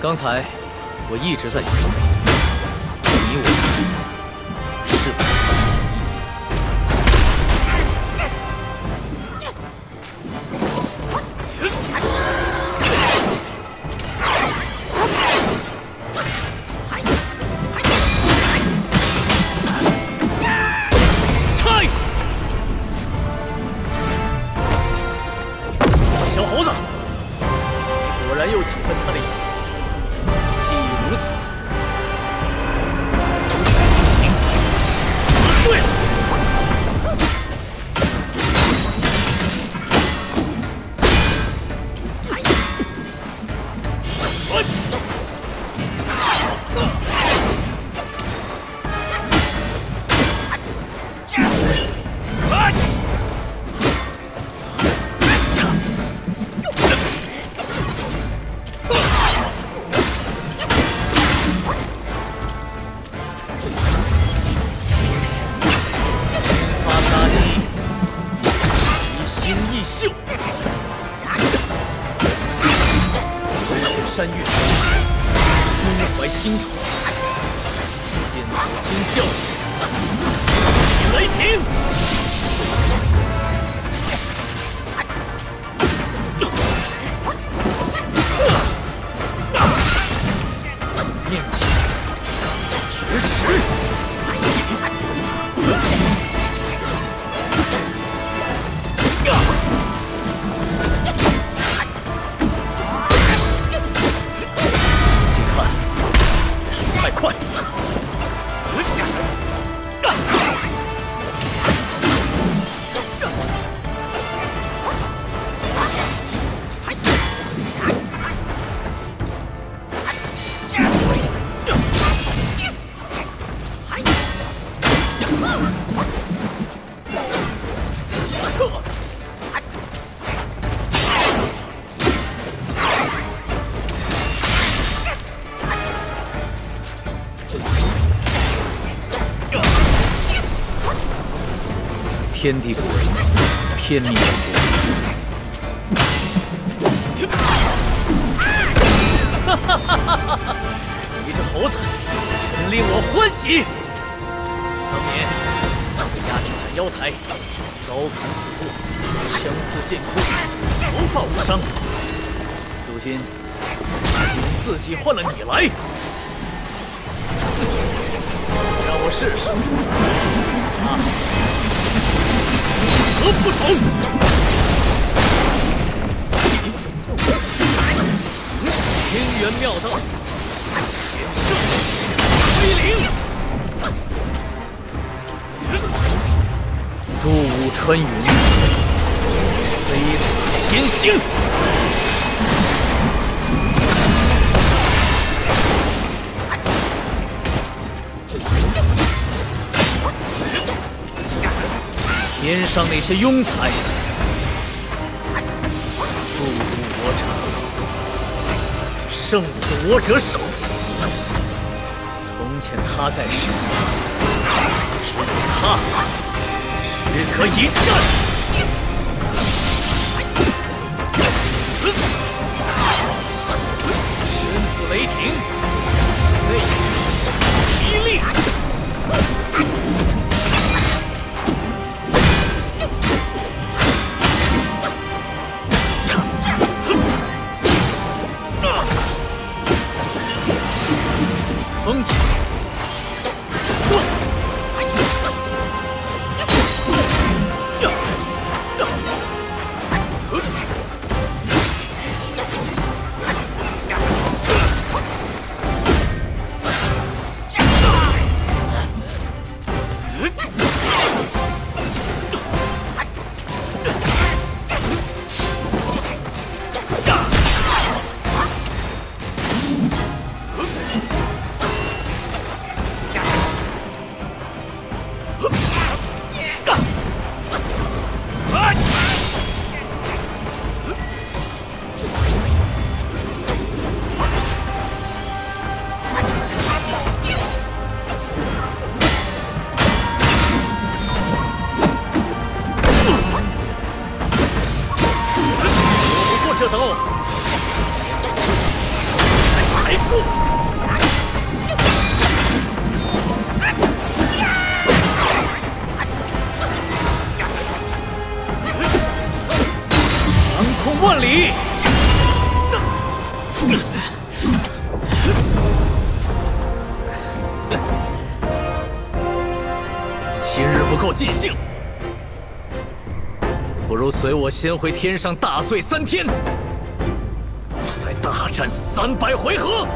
刚才我一直在想，Peace. 秀，山岳，胸怀心。头，剑火星啸，起雷霆。念起，迟迟。天地不仁，天命不仁。你这猴子，真令我欢喜。当年我压制斩妖台，刀砍斧剁，枪刺剑枯，毫发无伤。如今用自己换了你来，让我试试！何不从？天元妙道，显圣归零，渡舞穿云，飞死天星。天上那些庸才，不如我者，胜似我者少。从前他在时，只有他只可一战。身负雷霆，风起，走。来不？长空万里。今日不够尽兴。不如随我先回天上大醉三天，再大战三百回合。